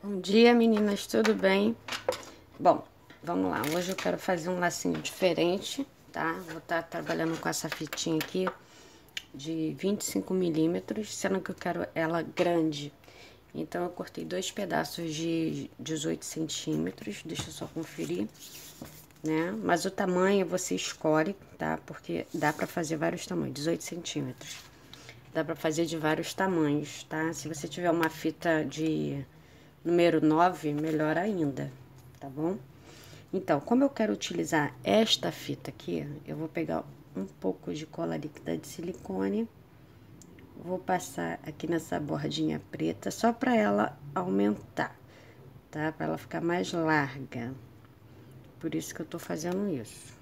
Bom dia, meninas, tudo bem? Bom, vamos lá. Hoje eu quero fazer um lacinho diferente, tá? Vou estar tá trabalhando com essa fitinha aqui de 25 milímetros, sendo que eu quero ela grande. Então, eu cortei dois pedaços de 18 centímetros, deixa eu só conferir, né? Mas o tamanho você escolhe, tá? Porque dá pra fazer vários tamanhos, 18 centímetros. Dá pra fazer de vários tamanhos, tá? Se você tiver uma fita de número 9, melhor ainda, tá bom? Então, como eu quero utilizar esta fita aqui, eu vou pegar um pouco de cola líquida de silicone, vou passar aqui nessa bordinha preta, só para ela aumentar, tá? Para ela ficar mais larga. Por isso que eu tô fazendo isso.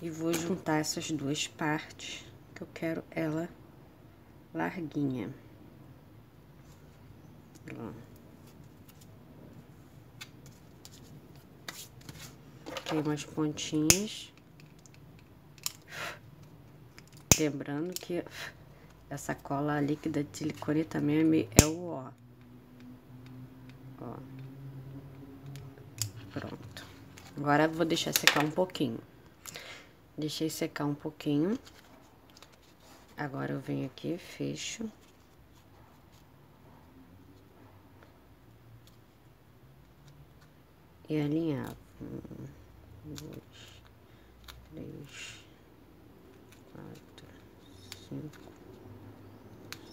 E vou juntar essas duas partes, que eu quero ela larguinha. Tem umas pontinhas. Lembrando que essa cola líquida de silicone também é o ó. Ó. Pronto. Agora vou deixar secar um pouquinho. Deixei secar um pouquinho. Agora eu venho aqui, fecho. E alinhava. Um, dois, três, quatro, cinco,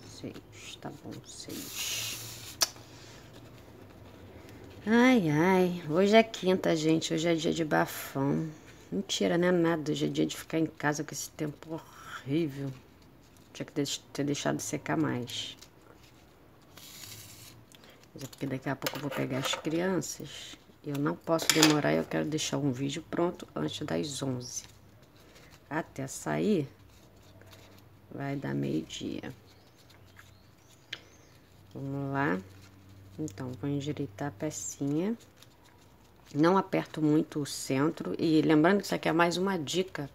seis. Tá bom, seis. Ai, ai. Hoje é quinta, gente. Hoje é dia de bafão. Mentira, não é nada. Hoje é dia de ficar em casa com esse tempo horrível. Tinha que ter deixado secar mais. Mas é porque daqui a pouco eu vou pegar as crianças. Eu não posso demorar, eu quero deixar um vídeo pronto antes das 11. Até sair, vai dar meio-dia. Vamos lá. Então, vou endireitar a pecinha. Não aperto muito o centro. E lembrando que isso aqui é mais uma dica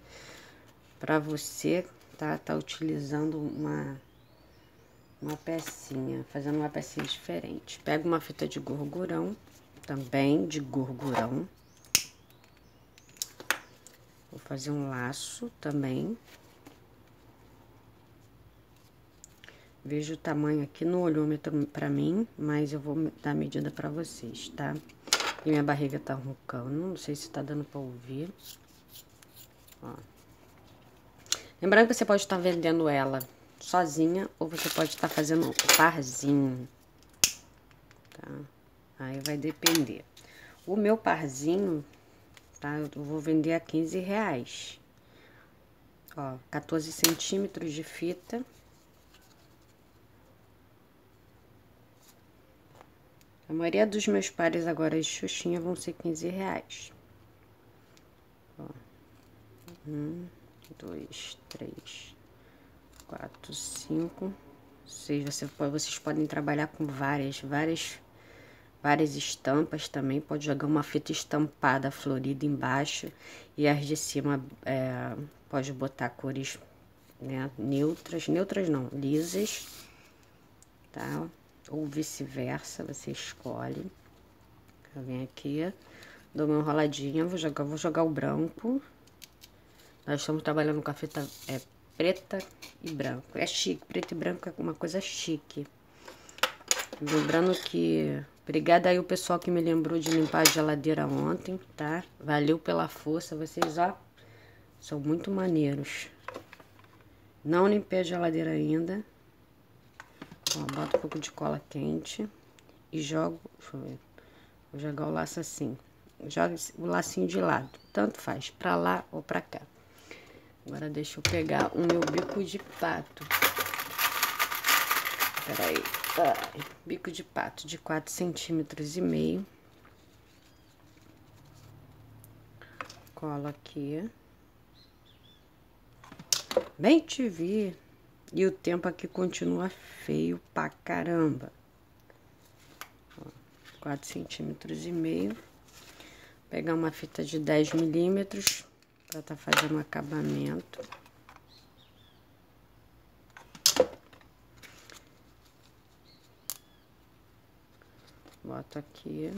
para você tá, tá utilizando uma, uma pecinha, fazendo uma pecinha diferente. Pega uma fita de gorgurão também de gorgurão. Vou fazer um laço também. Vejo o tamanho aqui no olhômetro pra mim, mas eu vou dar medida pra vocês, tá? E minha barriga tá roncando, não sei se tá dando pra ouvir. Ó. Lembrando que você pode estar vendendo ela sozinha ou você pode estar fazendo parzinho, tá? Aí vai depender. O meu parzinho, tá? Eu vou vender a 15 reais. Ó, 14 centímetros de fita. A maioria dos meus pares agora de xuxinha vão ser 15 reais. Ó, um, dois, três, quatro, cinco, seis. Você, vocês podem trabalhar com várias, várias várias estampas também. Pode jogar uma fita estampada florida embaixo e as de cima é, pode botar cores né, neutras, neutras não, lisas, tá? Ou vice-versa, você escolhe. Eu venho aqui, dou uma enroladinha, vou jogar, vou jogar o branco. Nós estamos trabalhando com a fita é, preta e branco. É chique, preto e branco é uma coisa chique. Lembrando que Obrigada aí o pessoal que me lembrou de limpar a geladeira ontem, tá? Valeu pela força, vocês, ó, são muito maneiros. Não limpei a geladeira ainda. Ó, boto um pouco de cola quente e jogo, deixa eu ver, vou jogar o laço assim. Joga o lacinho de lado, tanto faz, pra lá ou pra cá. Agora deixa eu pegar o meu bico de pato. Peraí. Bico de pato de 4 centímetros e meio. Colo aqui. Bem te vi. E o tempo aqui continua feio pra caramba. Ó, 4 centímetros e meio. Pegar uma fita de 10 milímetros pra tá fazendo acabamento. Boto aqui.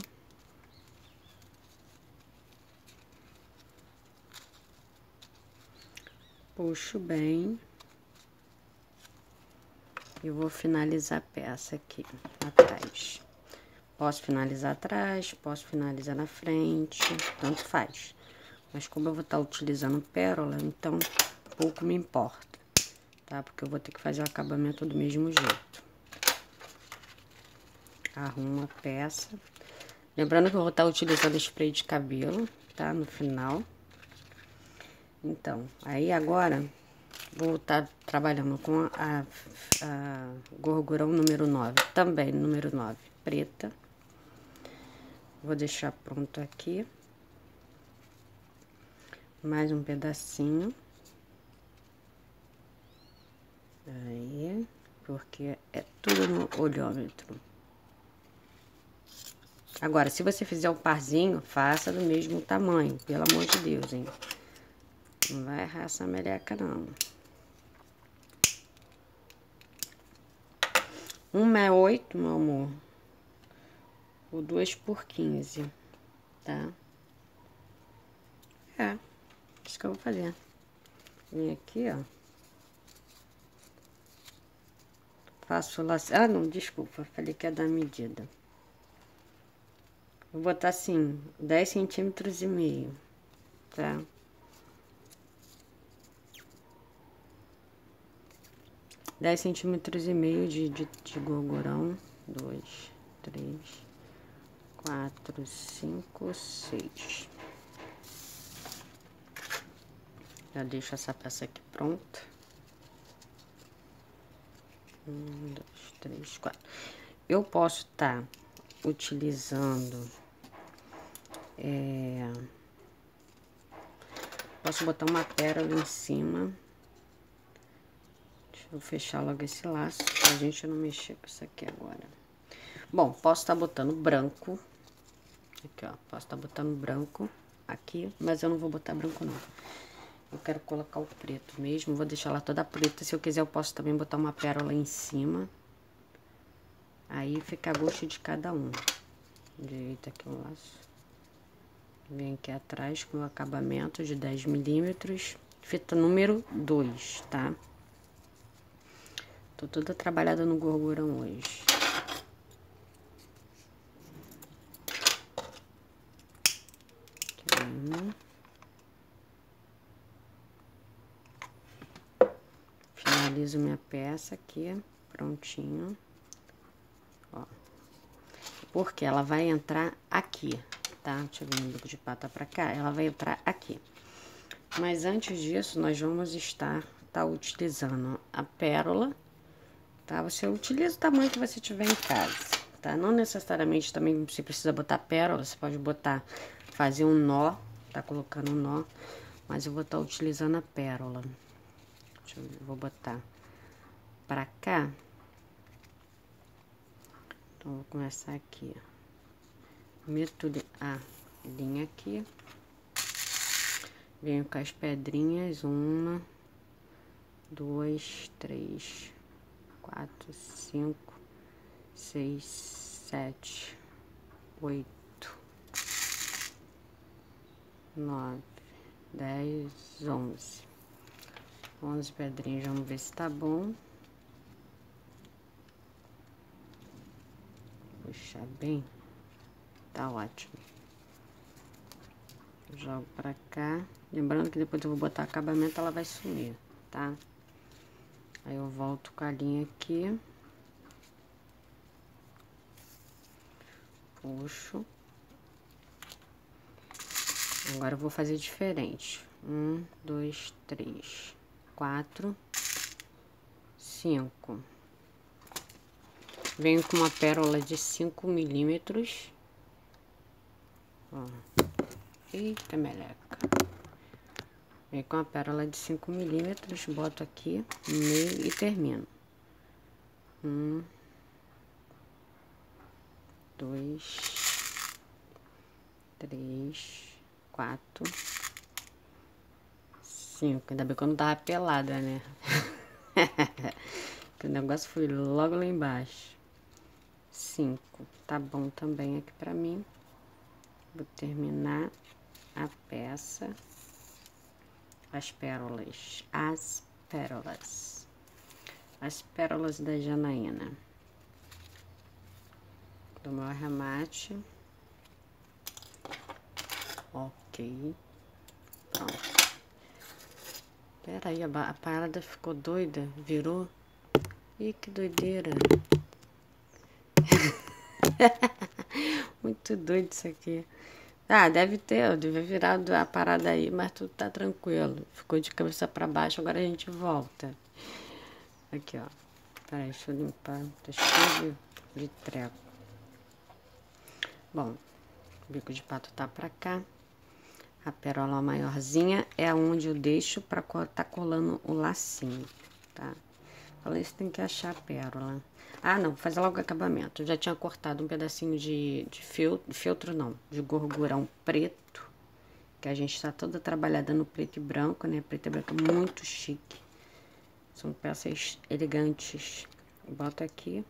Puxo bem. E vou finalizar a peça aqui, atrás. Posso finalizar atrás, posso finalizar na frente, tanto faz. Mas como eu vou estar utilizando pérola, então pouco me importa, tá? Porque eu vou ter que fazer o acabamento do mesmo jeito. Arrumo a peça. Lembrando que eu vou estar utilizando spray de cabelo, tá? No final. Então, aí agora vou estar trabalhando com a, a gorgurão número 9, também número 9, preta. Vou deixar pronto aqui. Mais um pedacinho. Aí, porque é tudo no olhômetro. Agora, se você fizer o um parzinho, faça do mesmo tamanho, pelo amor de Deus, hein? Não vai errar essa meleca, não. Uma é oito, meu amor. O duas por quinze, tá? É, isso que eu vou fazer. Vem aqui, ó. Faço laço. Ah, não, desculpa, falei que é da medida. Vou botar assim, 10 centímetros e meio, tá? Dez centímetros e meio de, de, de gorgorão. Dois, três, quatro, cinco, seis. Já deixo essa peça aqui pronta. Um, dois, três, quatro. Eu posso estar tá utilizando é, posso botar uma pérola em cima. Deixa eu fechar logo esse laço, pra gente não mexer com isso aqui agora. Bom, posso estar tá botando branco. Aqui, ó. Posso estar tá botando branco aqui, mas eu não vou botar branco, não. Eu quero colocar o preto mesmo, vou deixar ela toda preta. Se eu quiser, eu posso também botar uma pérola em cima. Aí fica a gosto de cada um. Direita aqui o laço. Vem aqui atrás com o acabamento de 10 milímetros. Fita número 2, tá? Tô toda trabalhada no gorgurão hoje. Finalizo minha peça aqui, prontinho. Ó. Porque ela vai entrar aqui, tá? Deixa eu vir um bico de pata pra cá. Ela vai entrar aqui. Mas antes disso, nós vamos estar tá utilizando a pérola, tá? Você utiliza o tamanho que você tiver em casa, tá? Não necessariamente também você precisa botar pérola, você pode botar, fazer um nó, tá colocando um nó, mas eu vou estar tá utilizando a pérola. Deixa eu ver, vou botar pra cá. Então, vou começar aqui, ó. Meto a linha aqui. Venho com as pedrinhas, uma, duas, três, quatro, cinco, seis, sete, oito, nove, dez, onze. Onze pedrinhas, vamos ver se tá bom. puxar bem, tá ótimo. Jogo pra cá. Lembrando que depois eu vou botar acabamento, ela vai sumir, tá? Aí eu volto com a linha aqui. Puxo. Agora eu vou fazer diferente. Um, dois, três, quatro, cinco. Venho com uma pérola de 5 milímetros. Ó. Eita, meleca. Venho com a pérola de 5 milímetros, boto aqui no meio e termino. Um, dois, três, quatro, cinco. Ainda bem que eu não tava pelada, né? o negócio foi logo lá embaixo cinco. Tá bom também aqui pra mim. Vou terminar a peça. As pérolas. As pérolas. As pérolas da Janaína. Do meu arremate. Ok. Pronto. Pera aí, a, a parada ficou doida. Virou. Ih, que doideira. Muito doido isso aqui. Ah, deve ter, deve virar a parada aí, mas tudo tá tranquilo. Ficou de cabeça para baixo, agora a gente volta. Aqui, ó. Peraí, deixa eu limpar. Tá cheio de, de treco. Bom, o bico de pato tá pra cá. A perola maiorzinha é onde eu deixo pra tá colando o lacinho, tá? Falei, isso tem que achar a pérola. Ah, não, fazer logo o acabamento. Eu já tinha cortado um pedacinho de, de filtro, filtro não, de gorgurão preto, que a gente está toda trabalhada no preto e branco, né? Preto e branco muito chique. São peças elegantes. Bota aqui.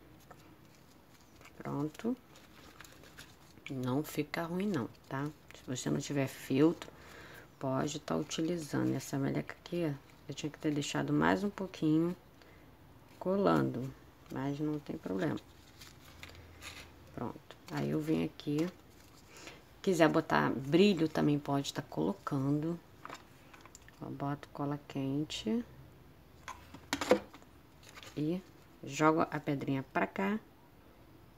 Pronto. Não fica ruim não, tá? Se você não tiver filtro, pode estar tá utilizando. Essa meleca aqui, eu tinha que ter deixado mais um pouquinho colando, mas não tem problema. Pronto. Aí eu venho aqui. Quiser botar brilho, também pode estar tá colocando. Ó, boto cola quente. E jogo a pedrinha pra cá.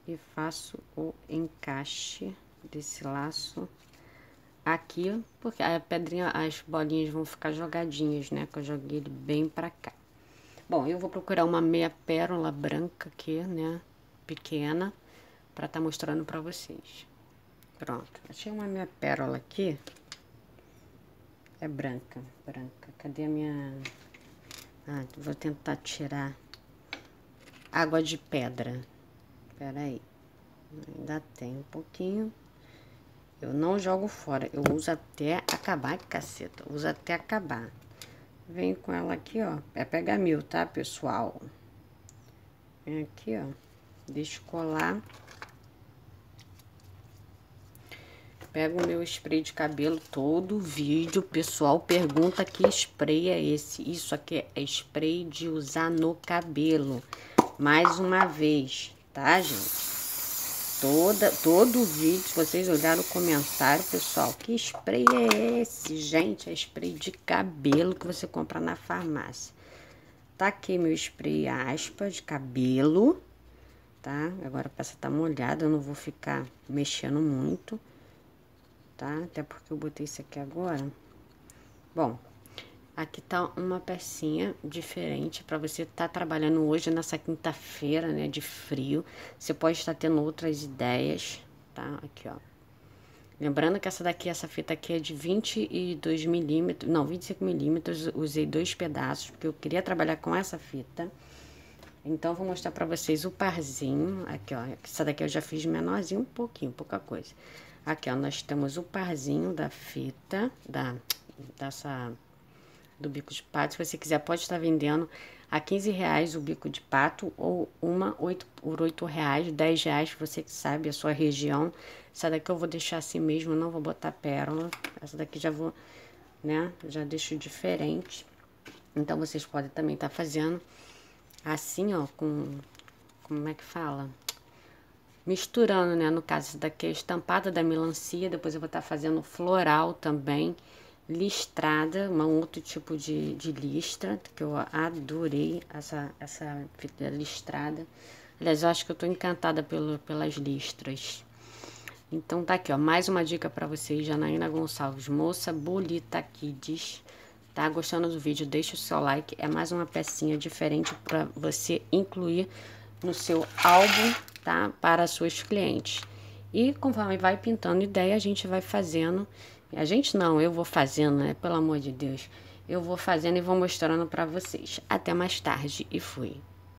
E faço o encaixe desse laço aqui, porque a pedrinha, as bolinhas vão ficar jogadinhas, né? Que eu joguei ele bem pra cá. Bom, eu vou procurar uma meia pérola branca aqui, né? Pequena, estar tá mostrando para vocês. Pronto, achei uma meia pérola aqui. É branca, branca. Cadê a minha... Ah, vou tentar tirar água de pedra. Espera aí. Ainda tem um pouquinho. Eu não jogo fora, eu uso até acabar, caceta. Eu uso até acabar. Venho com ela aqui, ó. É pegar mil, tá, pessoal? Vem aqui, ó. Deixa colar. Pego o meu spray de cabelo todo vídeo. Pessoal pergunta que spray é esse. Isso aqui é spray de usar no cabelo. Mais uma vez, tá, gente? Toda, todo o vídeo, se vocês olharem o comentário, pessoal, que spray é esse? Gente, é spray de cabelo que você compra na farmácia. Tá aqui meu spray aspa de cabelo, tá? Agora a peça tá molhada, eu não vou ficar mexendo muito, tá? Até porque eu botei isso aqui agora. Bom, Aqui tá uma pecinha diferente para você estar tá trabalhando hoje nessa quinta-feira, né, de frio. Você pode estar tendo outras ideias, tá? Aqui, ó. Lembrando que essa daqui, essa fita aqui é de 22 milímetros, não, 25 milímetros. Usei dois pedaços, porque eu queria trabalhar com essa fita. Então, vou mostrar pra vocês o parzinho. Aqui, ó. Essa daqui eu já fiz menorzinho, um pouquinho, pouca coisa. Aqui, ó, nós temos o parzinho da fita, da, dessa do bico de pato. Se você quiser, pode estar vendendo a 15 reais o bico de pato ou uma 8, por 8 reais, 10 reais, você que sabe a sua região. Essa daqui eu vou deixar assim mesmo, não vou botar pérola. Essa daqui já vou, né, já deixo diferente. Então, vocês podem também estar tá fazendo assim, ó, com, como é que fala? Misturando, né, no caso, essa daqui é estampada da melancia, depois eu vou estar tá fazendo floral também listrada, um outro tipo de, de listra, que eu adorei essa, essa fita listrada. Aliás, eu acho que eu tô encantada pelo, pelas listras. Então tá aqui, ó, mais uma dica para vocês, Janaína Gonçalves, moça Bolita Kids. Tá gostando do vídeo? Deixa o seu like, é mais uma pecinha diferente para você incluir no seu álbum, tá? Para seus clientes. E conforme vai pintando ideia, a gente vai fazendo a gente não, eu vou fazendo, né? Pelo amor de Deus. Eu vou fazendo e vou mostrando para vocês. Até mais tarde e fui.